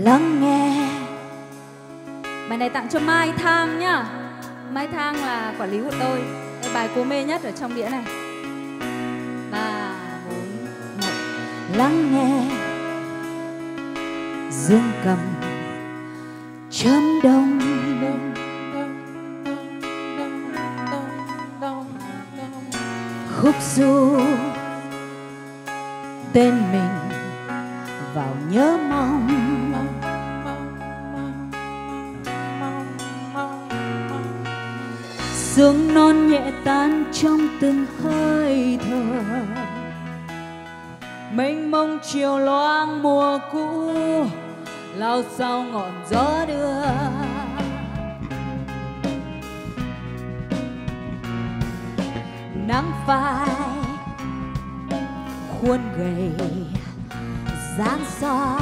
lắng nghe. Bài này tặng cho Mai Thang nhá. Mai Thang là quản lý của tôi. Đây bài cô mê nhất ở trong đĩa này. Ba bốn một. Lắng nghe. Dương cầm. Chớm đông. Khúc du. Tên mình vào nhớ mong sương non nhẹ tan trong từng hơi thở. Mênh mông chiều loang mùa cũ, lao sao ngọn gió đưa. Nắng phai, khuôn gầy, dáng gió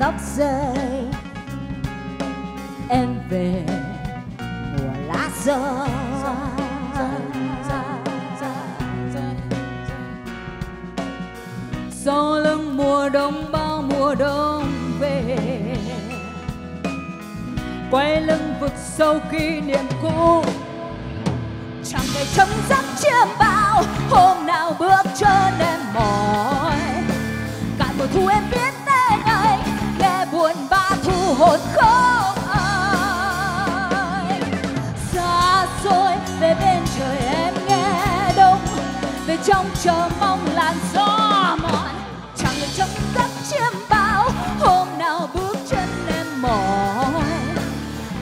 tóc rơi. Em về mùa lá rơi. Sau lưng mùa đông, bao mùa đông về. Quay lưng vực sâu kỷ niệm cũ. Chẳng thể chấm dứt chiêm bao hôm nào bước chân em mỏi. Cạn mùa thu em biết làn gió mòn, chẳng thể chấm dứt chiêm bao hôm nào bước chân em mỏi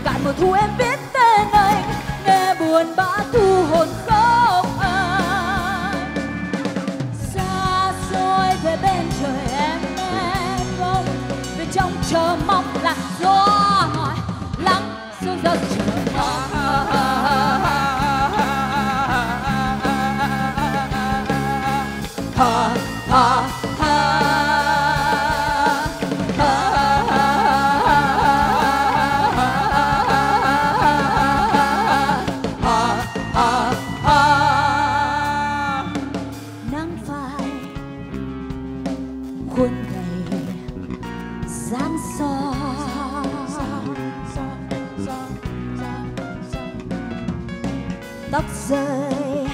cạn mùa thu em biết tên anh, nghe buồn bã thu hồn không anh. xa xôi về bên trời em nghe không về trong chờ mong làn gió tóc rơi.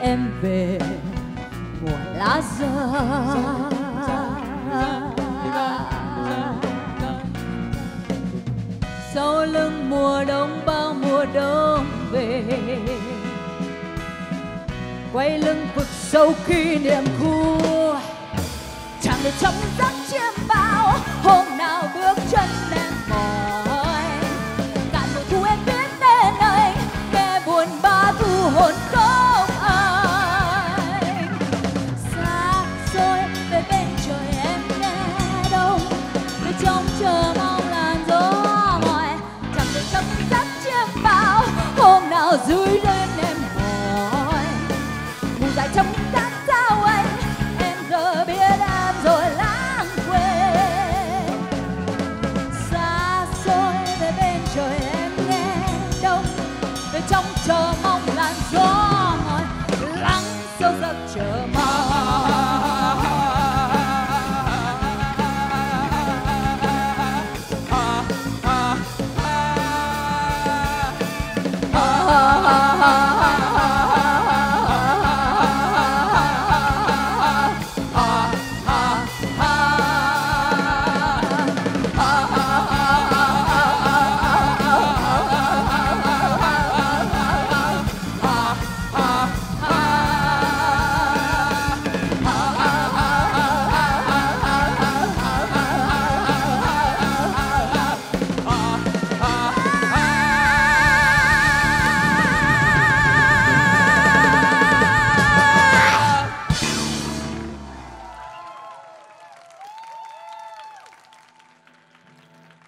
Em về mùa lá rơi. Sau lưng mùa đông, bao mùa đông về. Quay lưng vực sâu kỷ niệm cũ chẳng để trong giấc chiêm bao 梦难做